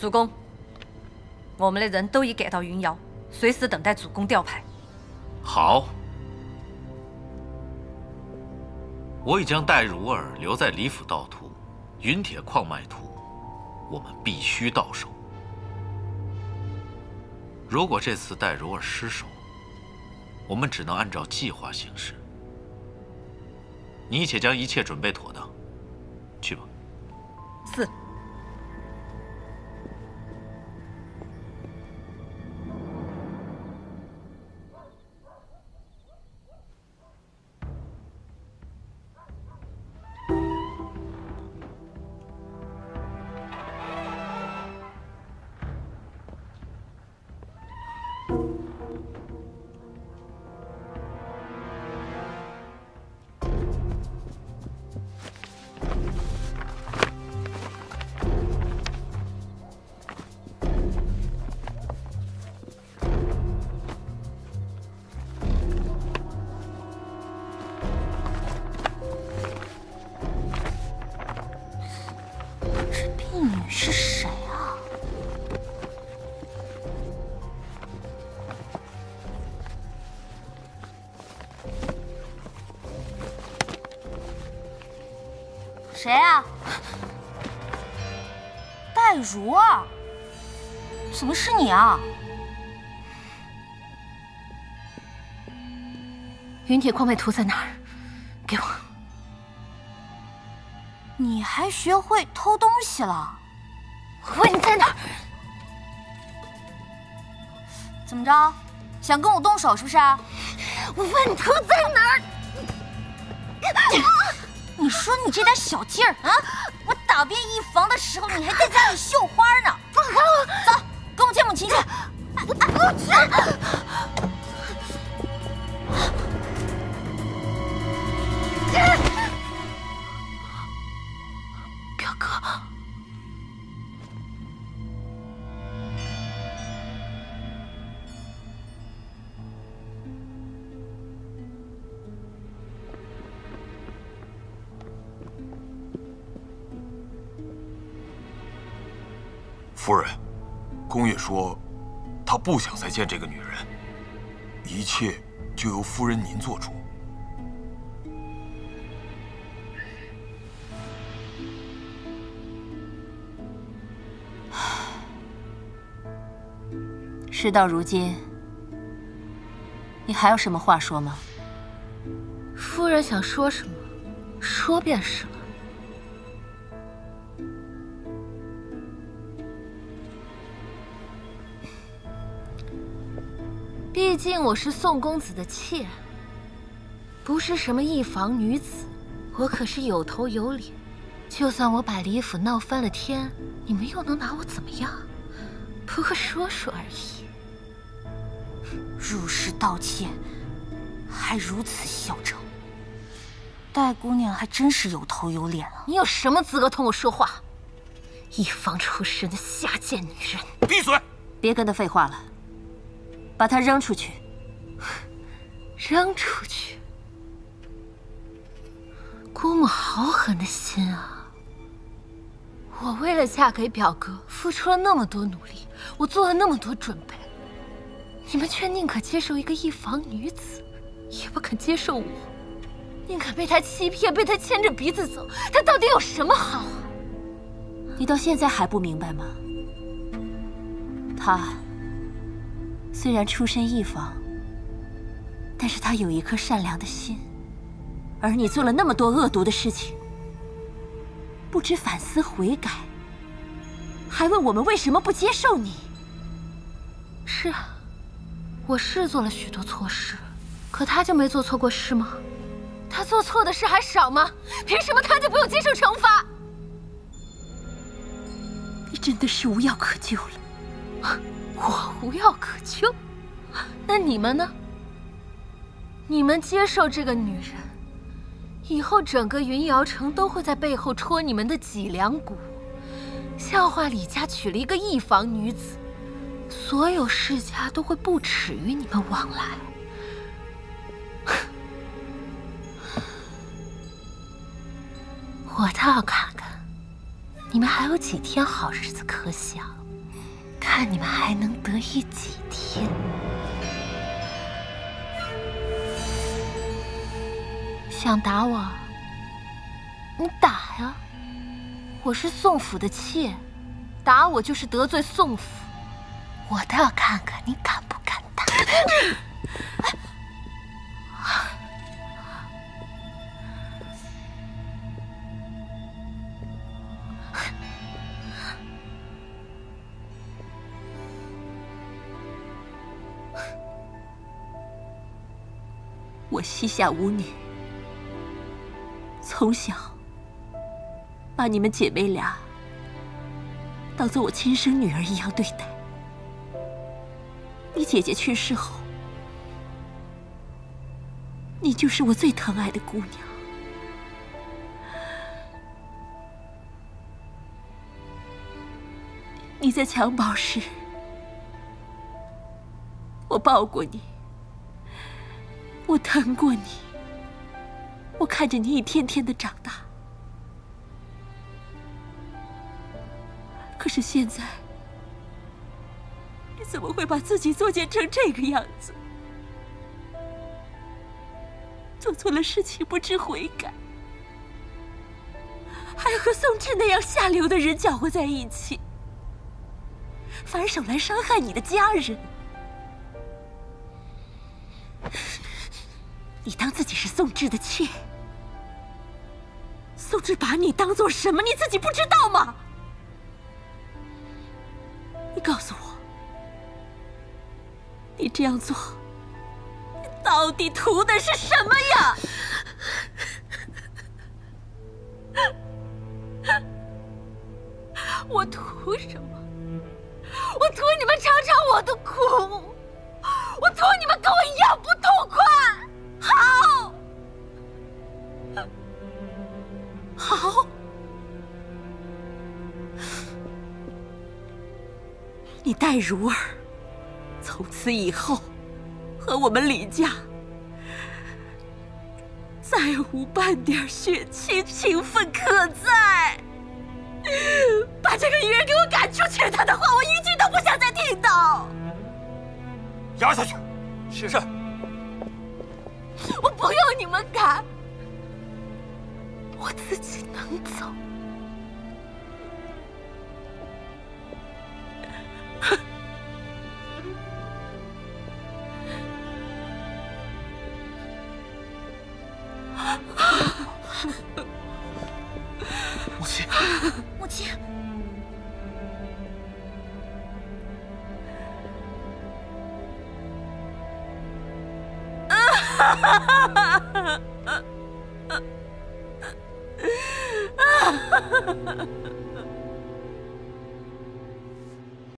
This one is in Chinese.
主公，我们的人都已赶到云瑶，随时等待主公调派。好，我已将戴如儿留在李府盗图，云铁矿脉图，我们必须到手。如果这次戴如儿失手，我们只能按照计划行事。你且将一切准备妥当，去吧。是。谁啊？谁啊戴如啊，怎么是你啊？云铁矿脉图在哪儿？给我！你还学会偷东西了？我问你在哪儿？怎么着？想跟我动手是不是？我问你头在哪儿？你说你这点小劲儿啊！我打遍一房的时候，你还在家里绣花呢。放开我走，跟我见母亲去。我去。夫人，宫爷说，他不想再见这个女人，一切就由夫人您做主。事到如今，你还有什么话说吗？夫人想说什么，说便是了。毕竟我是宋公子的妾，不是什么一房女子，我可是有头有脸。就算我把李府闹翻了天，你们又能拿我怎么样？不过说说而已。入室盗窃，还如此嚣张，戴姑娘还真是有头有脸啊！你有什么资格同我说话？一房出身的下贱女人！闭嘴！别跟他废话了。把他扔出去！扔出去！姑母好狠的心啊！我为了嫁给表哥，付出了那么多努力，我做了那么多准备，你们却宁可接受一个一房女子，也不肯接受我，宁可被他欺骗，被他牵着鼻子走。他到底有什么好？你到现在还不明白吗？他。虽然出身一方，但是他有一颗善良的心。而你做了那么多恶毒的事情，不知反思悔改，还问我们为什么不接受你？是啊，我是做了许多错事，可他就没做错过事吗？他做错的事还少吗？凭什么他就不用接受惩罚？你真的是无药可救了。我无药可救，那你们呢？你们接受这个女人，以后整个云瑶城都会在背后戳你们的脊梁骨，笑话李家娶了一个一房女子，所有世家都会不耻于你们往来。我倒要看看，你们还有几天好日子可享。看你们还能得意几天。想打我，你打呀！我是宋府的妾，打我就是得罪宋府。我倒要看看你敢不敢打！我膝下无女，从小把你们姐妹俩当做我亲生女儿一样对待。你姐姐去世后，你就是我最疼爱的姑娘。你在襁褓时，我抱过你。我疼过你，我看着你一天天的长大。可是现在，你怎么会把自己作践成这个样子？做错了事情不知悔改，还和宋志那样下流的人搅和在一起，反手来伤害你的家人。你当自己是宋志的妾？宋志把你当做什么？你自己不知道吗？你告诉我，你这样做，你到底图的是什么呀？我图什么？我图你们尝尝我的苦，我图你们跟我一样不痛快。好，好，你待如儿，从此以后和我们李家再无半点血亲情分可在。把这个女人给我赶出去！她的话我一句都不想再听到。押下去。是是。我不用你们赶，我自己能走。Ha ha ha!